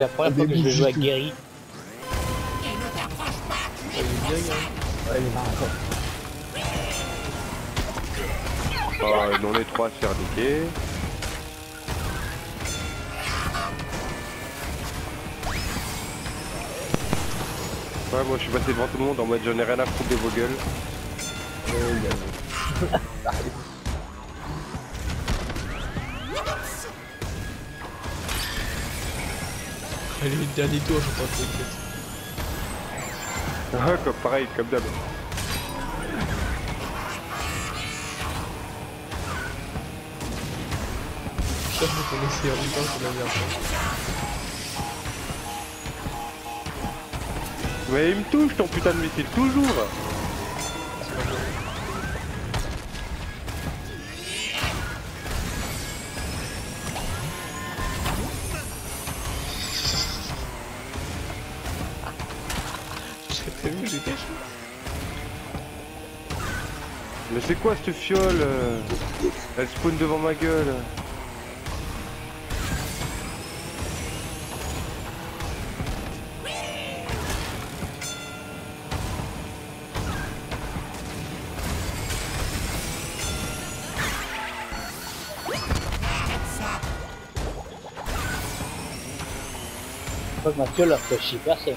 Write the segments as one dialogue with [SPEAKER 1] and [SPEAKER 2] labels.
[SPEAKER 1] C'est la première fois que je vais jouer avec Gary.
[SPEAKER 2] Il est bien, hein.
[SPEAKER 1] Ouais, il est marrant.
[SPEAKER 3] Ah, non, les trois se faire niquer. Ouais, moi je suis passé devant tout le monde en mode j'en ai rien à foutre de vos gueules.
[SPEAKER 2] Allez, le dernier tour, j'entends le truc.
[SPEAKER 3] Ah, comme pareil, comme d'hab.
[SPEAKER 2] Faut qu'on essaie en même temps sur la merde.
[SPEAKER 3] Mais il me touche ton putain de missile, toujours
[SPEAKER 2] T'as vu, j'étais chaud.
[SPEAKER 3] Mais c'est quoi cette fiole euh Elle spawn devant ma gueule.
[SPEAKER 1] Je crois que ma fiole a fait chier personne.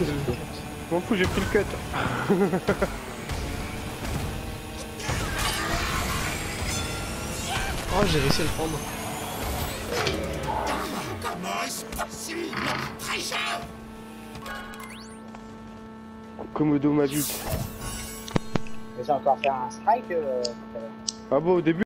[SPEAKER 1] Je
[SPEAKER 3] m'en fous, j'ai pris le cut.
[SPEAKER 2] Oh, j'ai réussi à le prendre.
[SPEAKER 3] Komodo ma bite.
[SPEAKER 1] Mais j'ai encore faire un strike euh, l'heure.
[SPEAKER 3] Ah bon, au début